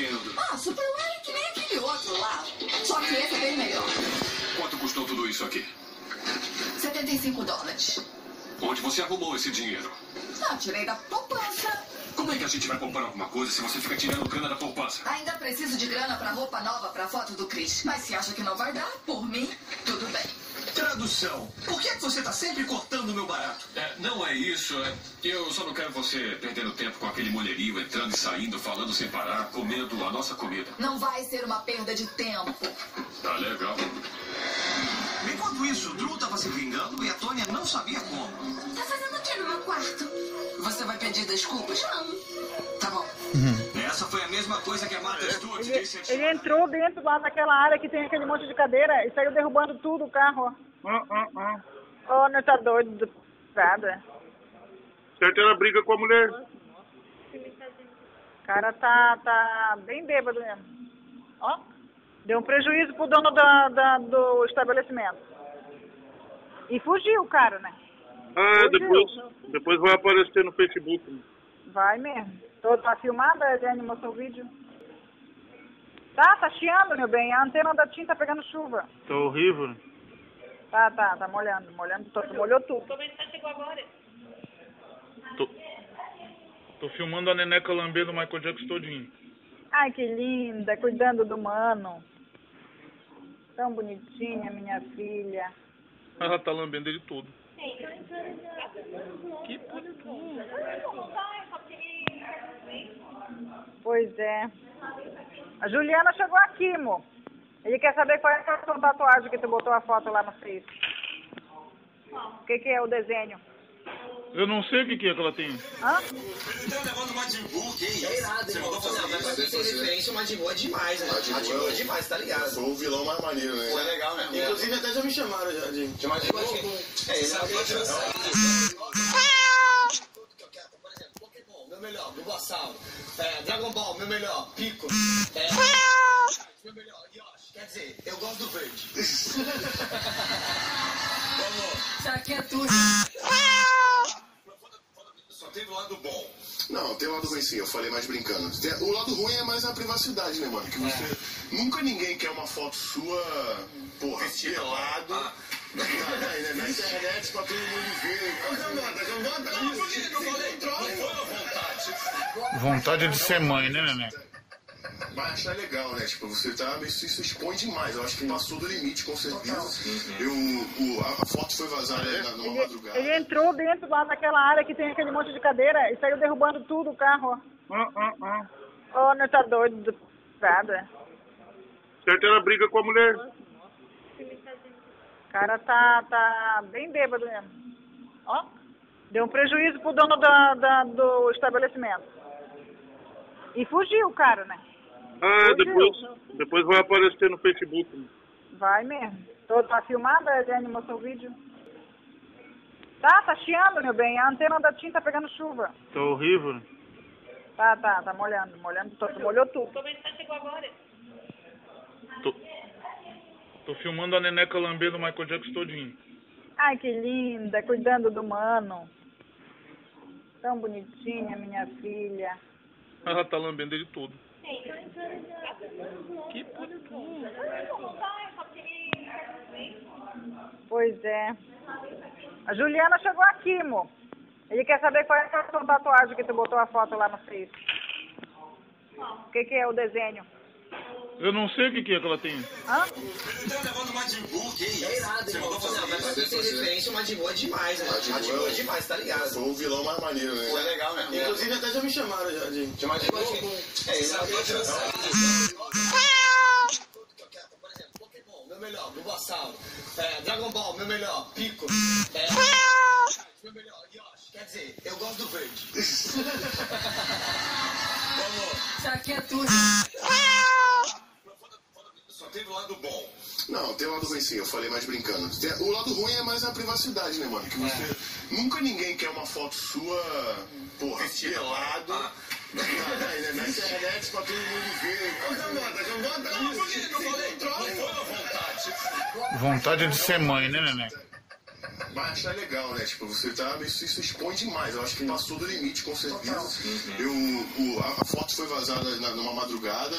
lindo. Ah, Superman é que nem aquele outro lá. Só que esse é bem melhor. Quanto custou tudo isso aqui? 75 dólares. Onde você arrumou esse dinheiro? Ah, tirei da poupança. Como é que a gente vai poupar alguma coisa se você fica tirando grana da poupança? Ainda preciso de grana pra roupa nova pra foto do Chris. Mas se acha que não vai dar, por mim, tudo bem. Tradução. Por que, é que você tá sempre cortando o meu barato? É, não é isso. É, eu só não quero você perdendo tempo com aquele entrando e saindo, falando sem parar, comendo a nossa comida. Não vai ser uma perda de tempo. Tá legal. Enquanto isso, o Drew tava se vingando e a Tônia não sabia como. Tá fazendo o que no meu quarto? Você vai pedir desculpas? Não. Tá bom. Essa foi a mesma coisa que a Martha Stewart Ele, disse ele entrou dentro lá daquela área que tem aquele monte de cadeira e saiu derrubando tudo o carro. ó. Ô, não tá doido do nada. Certo, ela briga com a mulher. O cara tá, tá bem bêbado mesmo. Ó, deu um prejuízo pro dono da, da- do estabelecimento. E fugiu o cara, né? Ah, depois, depois vai aparecer no Facebook. Vai mesmo. Tô, tá filmada, a Eliane mostrou o vídeo. Tá, tá chiando, meu bem. A antena da tinta tá pegando chuva. Tá horrível. né? Tá, tá, tá molhando, molhando todo, molhou tudo. Tô, tô filmando a neneca lambendo o Michael Jackson todinho. Ai, que linda, cuidando do mano. Tão bonitinha, minha filha. Ela tá lambendo ele todo. Que Pois é. A Juliana chegou aqui, mo. Ele quer saber qual é a sua tatuagem que tu botou a foto lá no Face. O que, que é o desenho? Eu não sei o que, que é que ela tem. Hã? Ele tá levando uma de burro, que isso? É irado, Você irmão. mandou fazer quem tem referência, o Majin Buu é demais, né? Buu é é demais, tá ligado? Foi o vilão mais maneiro, né? Foi legal mesmo. Inclusive até já me chamaram já de, de Majin Buu. É, ele Sabe é que eu- que eu quero, por exemplo, Pokémon, meu melhor, Bulbasaur. É, Dragon Ball, meu melhor, Pico. É, meu melhor, Yoshi. Quer dizer, eu gosto do verde. Isso aqui é tudo. Só teve o lado bom. Não, tem o lado ruim sim, eu falei mais brincando. O lado ruim é mais a privacidade, né, mano? Que você. Nunca ninguém quer uma foto sua, porra, pelado. Ah. Na, na- na internet pra todo mundo ver. Não? Não foi à vontade. Vontade de ser mãe, né, neném? Vai achar legal, né? Tipo, você tá, isso, isso expõe demais. Eu acho que passou do limite, com certeza. Eu, o, a, foto foi vazada na, numa madrugada. Ele entrou dentro lá daquela área que tem aquele monte de cadeira e saiu derrubando tudo o carro. ó. Ô, não tá doido do nada. Certo, ela briga com a mulher. O cara tá, tá bem bêbado mesmo. Ó, deu um prejuízo pro dono da, da- do estabelecimento. E fugiu o cara, né? Ah, depois, depois vai aparecer no Facebook. Vai mesmo. Tô, tá filmada, a Eliane mostrou o vídeo. Tá, tá chiando, meu bem. A antena da tinta tá pegando chuva. Tá horrível. né? Tá, tá, tá molhando, molhando todo, molhou tudo. Tô, tô filmando a neneca lambendo o Michael Jackson todinho. Ai, que linda, cuidando do mano. Tão bonitinha, minha filha. Ela tá lambendo ele todo. Que Pois é. A Juliana chegou aqui, mo. Ele quer saber qual é a sua tatuagem que tu botou a foto lá no Face. O que, que é o desenho? Eu não sei o que, que é que ela tem. Hã? Ele tá levando uma que isso? É irado, Você mandou fazer mas pra fazer. referência, o Majin Buu é demais, né? Buu é- é demais, tá ligado? Foi o vilão mais maneiro, né? Foi legal mesmo. Inclusive até já me chamaram já de, de É, é meu melhor, Bulbasaur. É, Dragon Ball, meu melhor, Pico. É, meu melhor, Yoshi. Quer dizer, eu gosto do verde. Isso aqui é tudo. Só teve o lado bom. Não, tem o lado ruim sim, eu falei mais brincando. Tem- O lado ruim é mais a privacidade, né, mano? Que você. Nunca ninguém quer uma foto sua, porra, pelado. Na, vontade. De ser mãe, né, neném? vai achar legal, né? Tipo, você tá. Isso, isso expõe demais. Eu acho que passou do limite, com certeza. Eu, o- a foto foi vazada na- numa madrugada.